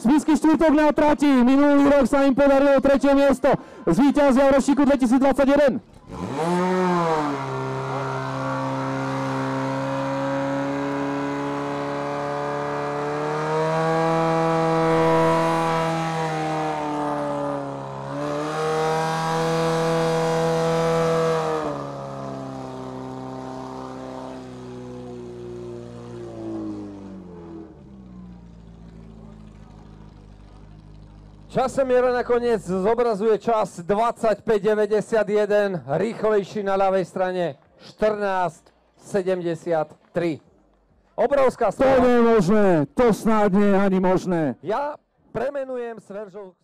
Spisky štvrtok na trati. Minulý rok sa im podarilo tretie miesto. Zvíťazia v ročníku 2021. Časomier nakoniec zobrazuje čas 25.91, rýchlejší na ľavej strane 14.73. Obrovská To strana. nie je možné. To snáď nie je ani možné. Ja premenujem Sveržov